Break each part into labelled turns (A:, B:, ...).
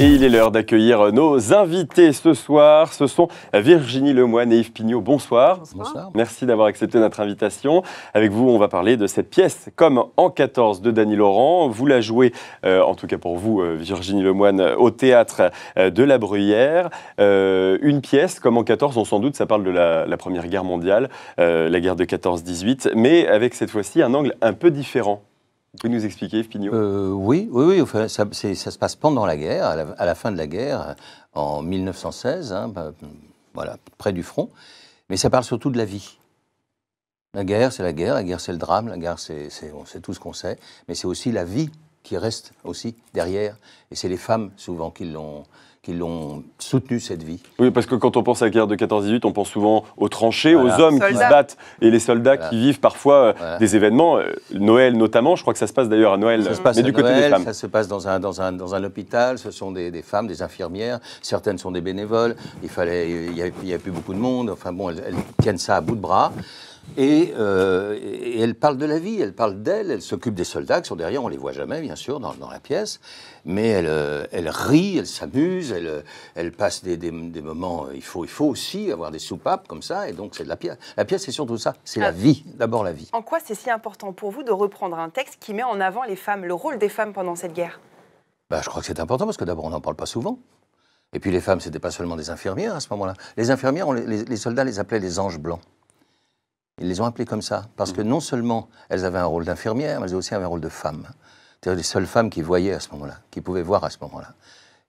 A: Et il est l'heure d'accueillir nos invités ce soir. Ce sont Virginie Lemoine et Yves Pignot. Bonsoir.
B: Bonsoir.
A: Merci d'avoir accepté notre invitation. Avec vous, on va parler de cette pièce comme en 14 de Dany Laurent. Vous la jouez, euh, en tout cas pour vous, euh, Virginie Lemoine, au théâtre euh, de la Bruyère. Euh, une pièce comme en 14, on s'en doute, ça parle de la, la Première Guerre mondiale, euh, la guerre de 14-18, mais avec cette fois-ci un angle un peu différent. Vous pouvez nous expliquer, Yves
B: Euh, oui, oui, oui. ça, se passe pendant la guerre, à la, fin de la guerre, en 1916, hein, bah, voilà, près du front. Mais ça parle surtout de la vie. La guerre, c'est la guerre. La guerre, c'est le drame. La guerre, c'est- on sait tout ce qu'on sait. Mais c'est aussi la vie qui reste aussi derrière. Et c'est les femmes, souvent, qui l'ont, qui l'ont soutenue, cette vie.
A: Oui, parce que quand on pense à la guerre de 14-18, on pense souvent aux tranchées,
B: Voilà.
A: aux hommes qui se battent et les soldats
B: Voilà.
A: qui vivent parfois euh,
B: Voilà.
A: des événements. euh, Noël notamment, je crois que ça se passe d'ailleurs à Noël,
B: Ça se passe
A: mais
B: à
A: du côté des
B: Noël,
A: femmes.
B: ça se passe dans un, dans un, dans un hôpital, ce sont des, des femmes, des infirmières, certaines sont des bénévoles, il fallait, il n'y avait, il y avait plus beaucoup de monde, enfin bon, elles, elles tiennent ça à bout de bras. Et, euh, et elles parlent de la vie, elles parlent d'elles, elles s'occupent des soldats qui sont derrière, on les voit jamais bien sûr dans, dans la pièce, mais euh, elles rient, elles s'amusent, elles, euh, passent des, des- des moments, il faut, il faut aussi avoir des soupapes comme ça, et donc c'est de la pièce. La pièce c'est surtout ça, c'est
C: Ah.
B: la vie, d'abord la vie.
C: En quoi c'est si important pour vous de reprendre un texte qui met en avant les femmes, le rôle des femmes pendant cette guerre?
B: Bah, je crois que c'est important parce que d'abord, on n'en parle pas souvent. Et puis les femmes, c'était pas seulement des infirmières à ce moment-là. Les infirmières, on les, les- les soldats les appelaient les anges blancs. Ils les ont appelées comme ça parce que non seulement elles avaient un rôle d'infirmière, mais elles aussi avaient un rôle de femme. C'est-à-dire les seules femmes qui voyaient à ce moment-là, qui pouvaient voir à ce moment-là.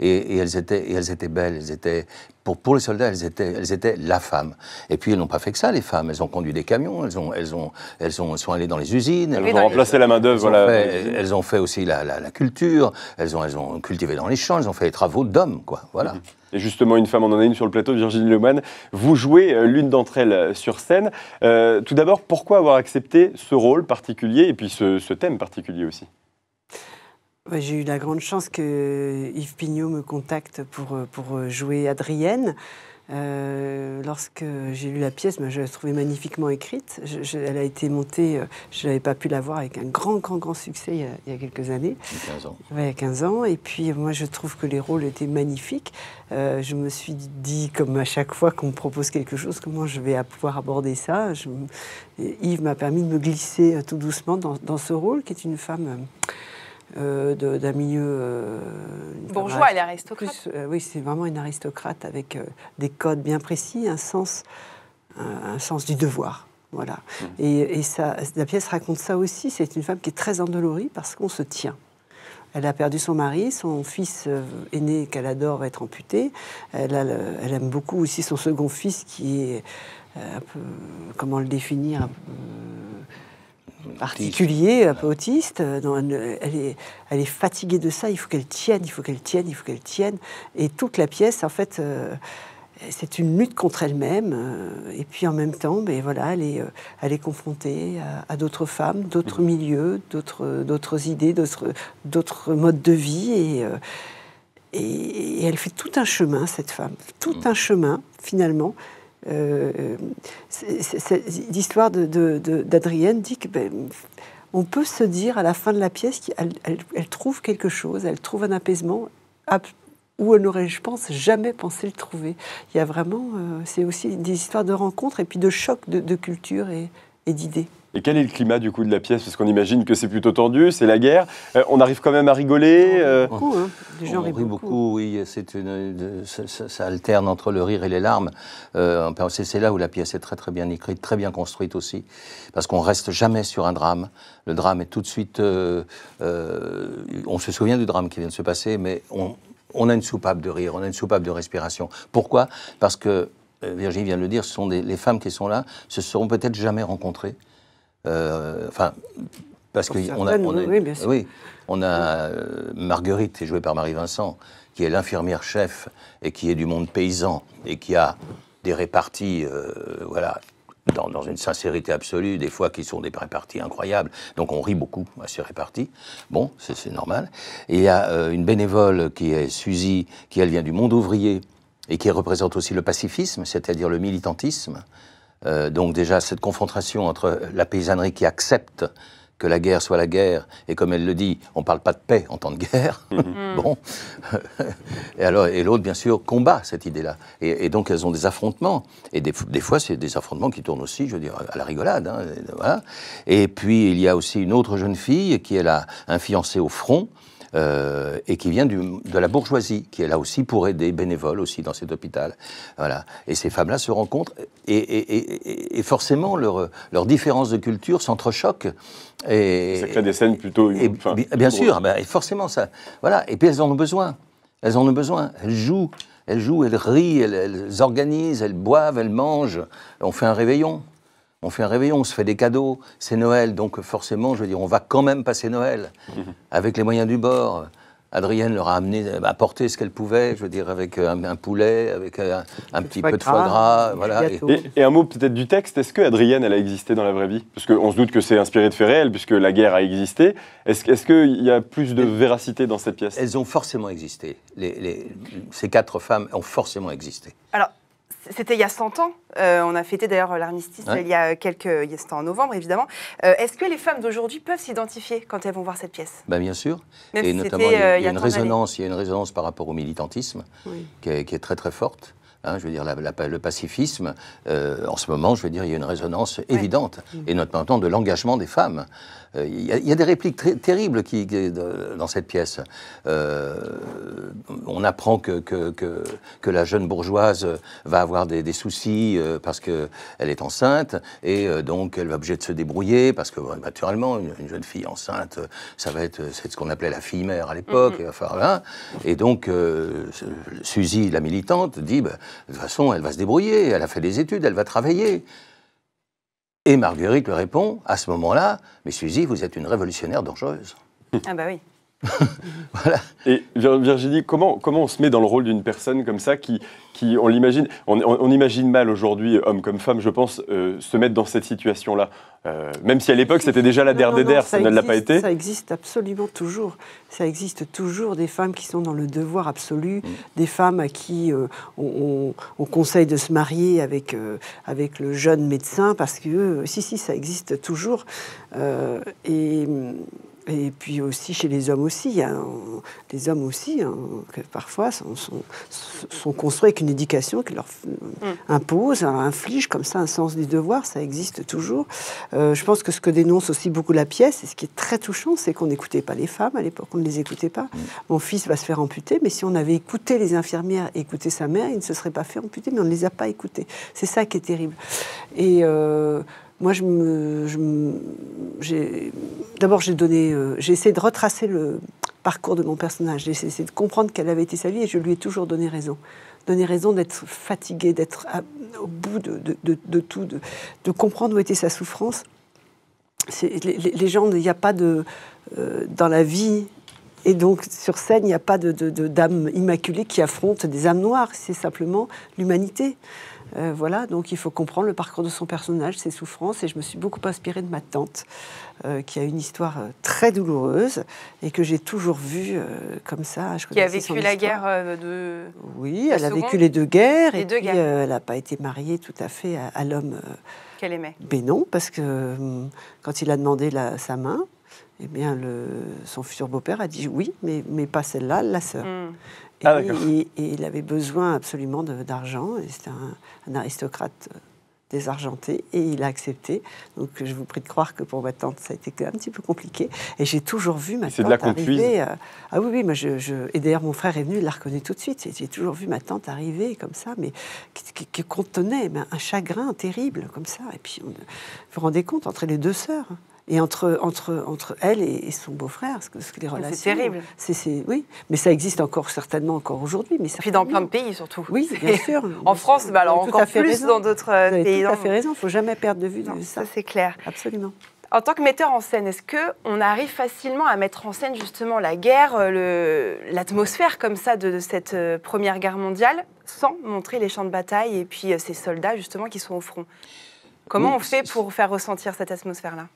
B: Et, et elles étaient, et elles étaient belles. Elles étaient, pour, pour les soldats, elles étaient, elles étaient la femme. Et puis elles n'ont pas fait que ça, les femmes. Elles ont conduit des camions. Elles ont, elles ont, elles ont, elles sont allées dans les usines.
A: Elles
C: les-
A: remplacer la main-d'œuvre.
B: Elles,
A: Voilà.
B: ont fait, elles ont fait aussi la, la- la culture, elles ont, elles ont cultivé dans les champs, elles ont fait les travaux d'hommes, quoi. Voilà.
A: Et justement, une femme, on en a une sur le plateau, Virginie Lemoine. Vous jouez euh, l'une d'entre elles euh, sur scène. Euh, tout d'abord, pourquoi avoir accepté ce rôle particulier et puis ce, ce thème particulier aussi?
D: J'ai eu la grande chance que Yves Pignot me contacte pour, euh, pour jouer Adrienne. Euh, lorsque j'ai lu la pièce, moi, je l'ai trouvée magnifiquement écrite. Je- je- elle a été montée, euh, je n'avais pas pu la voir avec un grand, grand, grand succès il y a, il y a quelques années,
B: 15 ans.
D: Ouais, il y a 15 ans. Et puis, moi, je trouve que les rôles étaient magnifiques. Euh, je me suis dit, comme à chaque fois qu'on me propose quelque chose, comment je vais pouvoir aborder ça? Je Yves m'a permis de me glisser euh, tout doucement dans, dans ce rôle, qui est une femme euh, de- d'un milieu. euh,
C: Bourgeois, elle est aristocrate.
D: plus, euh, oui, c'est vraiment une aristocrate avec euh, des codes bien précis, un sens, un, un sens du devoir. Voilà. Et, et ça, la pièce raconte ça aussi. C'est une femme qui est très endolorie parce qu'on se tient. Elle a perdu son mari, son fils euh, aîné qu'elle adore va être amputé. Elle, a le- elle aime beaucoup aussi son second fils qui est euh, un peu, comment le définir, un peu, euh, particulier, un peu autiste. Euh, elle, est, elle est fatiguée de ça. Il faut qu'elle tienne, il faut qu'elle tienne, il faut qu'elle tienne. Et toute la pièce, en fait, euh, c'est une lutte contre elle-même. euh, et puis en même temps, ben voilà, elle est, euh, elle est confrontée à, à d'autres femmes, d'autres milieux, d'autres, idées, d'autres, modes de vie. Et, et, et elle fait tout un chemin, cette femme, tout un chemin, finalement. Euh, c'est- L'histoire d'Adrienne dit que ben, on peut se dire à la fin de la pièce qu'elle elle, elle trouve quelque chose, elle trouve un apaisement où elle n'aurait, je pense, jamais pensé le trouver. Il y a vraiment, euh, c'est aussi des histoires de rencontres et puis de chocs de, culture et d'idées.
A: Et quel est le climat du coup de la pièce? Parce qu'on imagine que c'est plutôt tendu, c'est la guerre. Euh, on arrive quand même à rigoler. euh,
D: Beaucoup, hein. Les gens
B: On
D: rient
B: rit beaucoup, oui. C'est une, de- ça, ça- ça alterne entre le rire et les larmes. Euh, c'est c'est là où la pièce est très très bien écrite, très bien construite aussi, parce qu'on reste jamais sur un drame. Le drame est tout de suite. euh, euh, on se souvient du drame qui vient de se passer, mais on, on a une soupape de rire, on a une soupape de respiration. Pourquoi? Parce que euh, Virginie vient de le dire, ce sont des, les femmes qui sont là, se seront peut-être jamais rencontrées. Euh, Enfin, parce qu'on a,
D: certaines,
B: on a,
D: oui, bien sûr.
B: oui, on a euh, Marguerite, qui est jouée par Marie Vincent, qui est l'infirmière chef et qui est du monde paysan et qui a des réparties, euh, voilà, dans, dans une sincérité absolue, des fois qui sont des réparties incroyables. Donc on rit beaucoup à ces réparties. Bon, c'est c'est normal. Et il y a euh, une bénévole qui est Suzy, qui elle vient du monde ouvrier et qui représente aussi le pacifisme, c'est-à-dire le militantisme. Euh, donc déjà cette confrontation entre la paysannerie qui accepte que la guerre soit la guerre, et comme elle le dit, on ne parle pas de paix en temps de guerre. bon. et alors, et l'autre, bien sûr, combat cette idée-là. Et, et donc, elles ont des affrontements. Et des, des fois, c'est des affrontements qui tournent aussi, je veux dire, à la rigolade. hein, et voilà. Et puis, il y a aussi une autre jeune fille qui, elle, a un fiancé au front. Euh, et qui vient du- de la bourgeoisie, qui est là aussi pour aider, bénévole aussi dans cet hôpital. Voilà. Et ces femmes-là se rencontrent, et, et- et- et forcément, leur, leur différence de culture s'entrechoque. Et,
A: Ça crée des scènes plutôt.
B: et
A: enfin,
B: bien sûr, ben, et forcément ça. Voilà. Et puis elles en ont besoin. Elles en ont besoin. Elles jouent, elles jouent, elles rient, elles, elles organisent, elles boivent, elles mangent. On fait un réveillon. On fait un réveillon, on se fait des cadeaux. C'est Noël, donc forcément, je veux dire, on va quand même passer Noël avec les moyens du bord. Adrienne leur a amené, apporté ce qu'elle pouvait, je veux dire, avec un, un poulet, avec un, un petit
D: foie
B: peu de foie
D: gras,
B: voilà. Et-
D: gâteau.
A: Et, et un mot peut-être du texte, est-ce que Adrienne, elle a existé dans la vraie vie? Parce qu'on se doute que c'est inspiré de faits réels, puisque la guerre a existé. Est-ce est qu'il y a plus de véracité dans cette pièce?
B: Elles ont forcément existé. Les- les- ces quatre femmes ont forcément existé.
C: Alors, c'était il y a 100 ans. Euh, on a fêté d'ailleurs l'armistice
B: Ouais.
C: il y a quelques. C'était en novembre, évidemment. Euh, Est-ce que les femmes d'aujourd'hui peuvent s'identifier quand elles vont voir cette pièce?
B: Ben, bien sûr.
C: Même
B: et
C: si
B: notamment, il y a,
C: euh,
B: il y a une résonance, il y a une résonance par rapport au militantisme
D: Oui.
B: qui, est, qui est très très forte. Hein, je veux dire, la- la- le pacifisme, euh, en ce moment, je veux dire, il y a une résonance évidente, et notamment de l'engagement des femmes. Euh, il, y a, il y a des répliques très terribles qui, dans cette pièce. Euh, on apprend que, que, que, que la jeune bourgeoise va avoir des, des soucis parce qu'elle est enceinte, et donc elle va obligée de se débrouiller, parce que naturellement, une, une jeune fille enceinte, ça va être c'est ce qu'on appelait la fille mère à l'époque, et, enfin, voilà. et donc Suzy, la militante, dit, bah, de toute façon, elle va se débrouiller, elle a fait des études, elle va travailler. Et Marguerite lui répond, à ce moment-là, mais Suzy, vous êtes une révolutionnaire dangereuse.
C: Ah, bah oui.
B: Voilà.
A: Et Vir- Virginie, comment, comment on se met dans le rôle d'une personne comme ça qui, qui on l'imagine, on, imagine mal aujourd'hui, homme comme femme, je pense, euh, se mettre dans cette situation-là. Euh, même si à l'époque c'était déjà la der der, ça ne l'a pas été.
D: Ça existe absolument toujours. Ça existe toujours des femmes qui sont dans le devoir absolu, des femmes à qui euh, on, on- on conseille de se marier avec, euh, avec le jeune médecin parce que, euh, si, si, ça existe toujours. Euh, et. Et puis aussi chez les hommes aussi, hein, on- les hommes aussi, hein, que parfois sont, sont, sont construits avec une éducation qui leur f- impose, inflige comme ça un sens du devoir, ça existe toujours. Euh, je pense que ce que dénonce aussi beaucoup la pièce, et ce qui est très touchant, c'est qu'on n'écoutait pas les femmes à l'époque, on ne les écoutait pas. Mon fils va se faire amputer, mais si on avait écouté les infirmières, écouté sa mère, il ne se serait pas fait amputer, mais on ne les a pas écoutés. C'est ça qui est terrible. Et euh, moi, d'abord, j'ai donné, euh, j'ai essayé de retracer le parcours de mon personnage. J'ai essayé de comprendre quelle avait été sa vie, et je lui ai toujours donné raison. Donné raison d'être fatigué, d'être au bout de, tout, de, comprendre où était sa souffrance. Les, gens, il n'y a pas de euh, dans la vie. Et donc, sur scène, il n'y a pas de- d'âme immaculée qui affronte des âmes noires. C'est simplement l'humanité. Euh, voilà, donc il faut comprendre le parcours de son personnage, ses souffrances. Et je me suis beaucoup inspirée de ma tante, euh, qui a une histoire euh, très douloureuse et que j'ai toujours vue comme ça. Je
C: Qui a vécu la
D: histoire.
C: guerre de.
D: Oui, elle a vécu les deux guerres.
C: Les
D: et
C: deux
D: puis,
C: guerres.
D: elle n'a pas été mariée tout à fait à, à l'homme.
C: qu'elle aimait.
D: ben non, parce que hum, quand il a demandé la- sa main, eh bien, le, son futur beau-père a dit oui, mais, mais pas celle-là, la sœur.
C: Hmm.
D: Et,
A: Ah,
D: et- et il avait besoin absolument de- d'argent, c'était un, un aristocrate euh, désargenté, et il a accepté. Donc je vous prie de croire que pour ma tante, ça a été un petit peu compliqué. Et j'ai toujours vu ma
A: de
D: tante
A: qu'on puise.
D: arriver. euh, ah oui, oui, moi je, je- et d'ailleurs mon frère est venu, il l'a reconnu tout de suite. J'ai toujours vu ma tante arriver comme ça, mais qui, qui- qui contenait mais un chagrin terrible comme ça. Et puis on, vous vous rendez compte entre les deux sœurs. Hein, Et entre, entre, entre elle et, et son beau-frère, ce que, ce que les
C: C'est
D: relations.
C: terrible.
D: C'est, c'est- oui, mais ça existe encore certainement encore aujourd'hui. Mais
C: Et puis dans plein de pays surtout.
D: Oui,
C: C'est-
D: bien sûr.
C: En France, bah alors encore plus
D: raison.
C: dans d'autres euh,
D: Vous avez
C: pays.
D: tout à fait raison. Il faut jamais perdre de vue de
C: Non,
D: ça.
C: ça c'est clair.
D: Absolument.
C: En tant que metteur en scène, est-ce que on arrive facilement à mettre en scène justement la guerre, euh, l'atmosphère comme ça de, de cette euh, première guerre mondiale, sans montrer les champs de bataille et puis euh, ces soldats justement qui sont au front? Comment
B: Oui,
C: on fait
B: c'est-
C: pour faire ressentir cette atmosphère-là?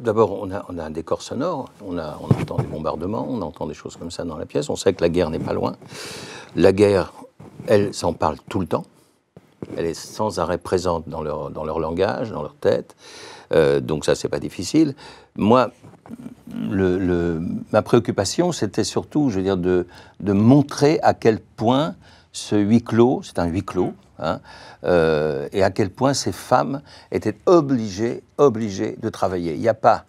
B: D'abord, on a, un décor sonore, on, a, on entend des bombardements, on entend des choses comme ça dans la pièce, on sait que la guerre n'est pas loin. La guerre, elle s'en parle tout le temps, elle est sans arrêt présente dans leur, dans leur langage, dans leur tête. Euh, donc ça, c'est pas difficile. Moi, ma préoccupation, c'était surtout, je veux dire, de, de montrer à quel point ce huis clos, c'est un huis clos, hein, euh, et à quel point ces femmes étaient obligées, obligées de travailler. Il n'y a pas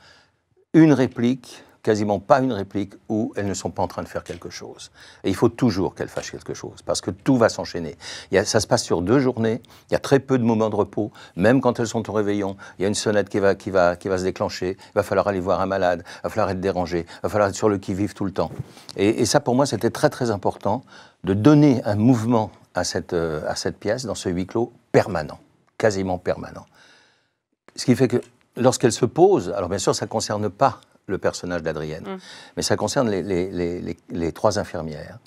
B: une réplique, quasiment pas une réplique, où elles ne sont pas en train de faire quelque chose. Il faut toujours qu'elles fassent quelque chose, parce que tout va s'enchaîner. Ça se passe sur deux journées, il y a très peu de moments de repos, même quand elles sont au réveillon, il y a une sonnette qui va, qui va, qui va se déclencher, il va falloir aller voir un malade, il va falloir être dérangé, il va falloir être sur le qui-vive tout le temps. Et ça, pour moi, c'était très très important de donner un mouvement à cette, euh, à cette pièce, dans ce huis clos permanent, quasiment permanent. Ce qui fait que lorsqu'elle se pose, alors bien sûr, ça ne concerne pas le personnage d'Adrienne, mais ça concerne les, les- les- les- les trois infirmières.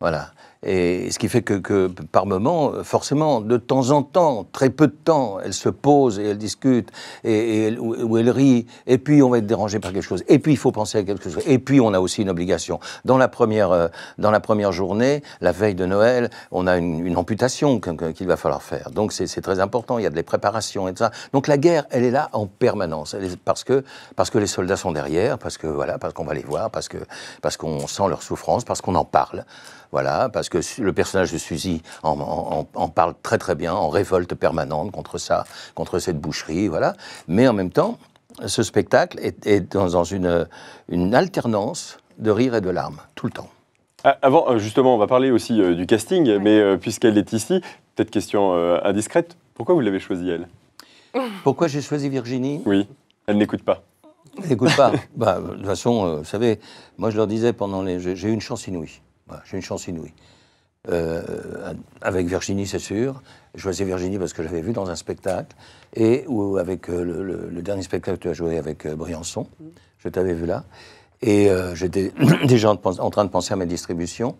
B: Voilà. Et ce qui fait que, par moment, forcément, de temps en temps, très peu de temps, elle se pose et elle discute, et, et ou, elle rit, et puis on va être dérangé par quelque chose, et puis il faut penser à quelque chose, et puis on a aussi une obligation. Dans la première, euh, dans la première journée, la veille de Noël, on a une, amputation qu'il va falloir faire. Donc c'est très important, il y a des préparations et tout ça. Donc la guerre, elle est là en permanence, parce, que, parce que les soldats sont derrière, parce que voilà, parce qu'on va les voir, parce que parce qu'on sent leur souffrance, parce qu'on en parle. Voilà, parce que le personnage de Suzy en, en- en parle très très bien, en révolte permanente contre ça, contre cette boucherie, voilà. Mais en même temps, ce spectacle est, est dans, dans une, une alternance de rire et de larmes, tout le temps.
A: Ah, Avant, euh, justement, on va parler aussi euh, du casting, mais euh, puisqu'elle est ici, peut-être question euh, indiscrète, pourquoi vous l'avez choisie, elle?
B: Pourquoi j'ai choisi Virginie?
A: Oui, elle n'écoute pas.
B: Écoute pas. Bah, de toute façon, vous savez, moi je leur disais pendant les. J'ai eu une chance inouïe. Voilà, j'ai eu une chance inouïe. Euh, avec Virginie, c'est sûr. Je choisis Virginie parce que j'avais vu dans un spectacle. Et ou avec euh, le, dernier spectacle que tu as joué avec euh, Briançon. Je t'avais vu là. Et j'étais déjà en, train de penser à mes distributions.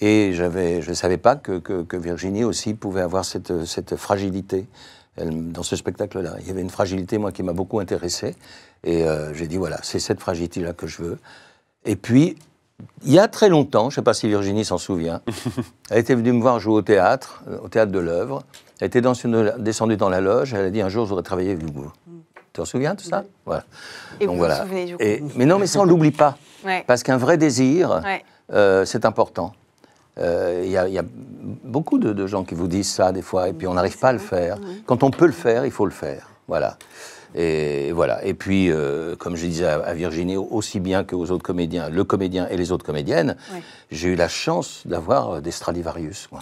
B: Et je ne savais pas que, Virginie aussi pouvait avoir cette, cette fragilité dans ce spectacle-là. Il y avait une fragilité, moi, qui m'a beaucoup intéressé. Et j'ai dit, voilà, c'est cette fragilité-là que je veux. Et puis, il y a très longtemps, je ne sais pas si Virginie s'en souvient, elle était venue me voir jouer au théâtre, euh, au théâtre de l'œuvre. Elle était dans une- descendue dans la loge. Elle a dit, un jour, je voudrais travailler avec vous. Tu t'en souviens, tout ça Voilà.
C: Et
B: Donc
C: vous
B: voilà.
C: vous souvenez du coup
B: Et- mais non, mais ça, on l'oublie pas.
C: Ouais.
B: Parce qu'un vrai désir,
C: Ouais.
B: euh, c'est important. Euh, Il y, a- il y a beaucoup de, de gens qui vous disent ça des fois, et puis on n'arrive pas à le faire. Quand on peut le faire, il faut le faire. Voilà. Et voilà. Et puis, euh, comme je disais à, à Virginie, aussi bien qu'aux autres comédiens, le comédien et les autres comédiennes,
C: Ouais.
B: j'ai eu la chance d'avoir euh, des Stradivarius. moi.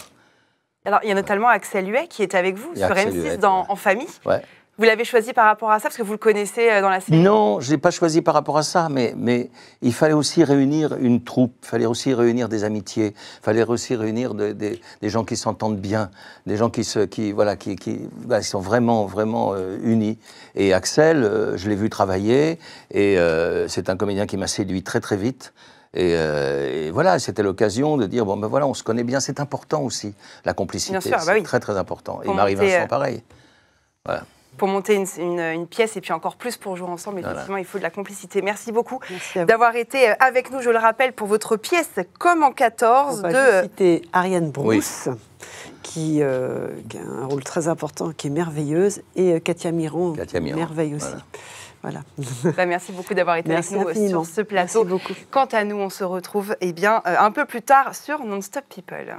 C: Alors, il y a notamment Axel Huet qui est avec vous sur
B: Axel
C: M6
B: Huet,
C: dans
B: ouais.
C: En famille.
B: Ouais.
C: Vous l'avez choisi par rapport à ça parce que vous le connaissez euh, dans la série?
B: Non, je ne l'ai pas choisi par rapport à ça, mais, mais il fallait aussi réunir une troupe, il fallait aussi réunir des amitiés, il fallait aussi réunir de- des- des gens qui s'entendent bien, des gens qui, se, qui, voilà, qui, qui bah, sont vraiment, vraiment euh, unis. Et Axel, euh, je l'ai vu travailler, et euh, c'est un comédien qui m'a séduit très très vite. Et, euh, et voilà, c'était l'occasion de dire bon ben voilà, on se connaît bien, c'est important aussi la complicité,
C: Bien sûr, bah
B: c'est
C: oui.
B: très très important.
C: Pour
B: et Marie Vincent
C: euh,
B: pareil.
C: Pour monter une, une- une pièce et puis encore plus pour jouer ensemble,
B: Voilà.
C: effectivement, il faut de la complicité. Merci beaucoup d'avoir été euh, avec nous, je le rappelle, pour votre pièce Comme en 14
D: On va
C: de...
D: juste citer Ariane Brousse, qui, euh, qui a un rôle très important, qui est merveilleuse, et euh, Katia Miron,
B: Katia Miron,
D: merveille aussi.
B: voilà.
D: Voilà.
C: bah, merci beaucoup d'avoir été
D: Merci
C: avec nous
D: infiniment.
C: sur ce plateau.
D: Merci beaucoup.
C: Quant à nous, on se retrouve eh bien, euh, un peu plus tard sur Non-Stop People.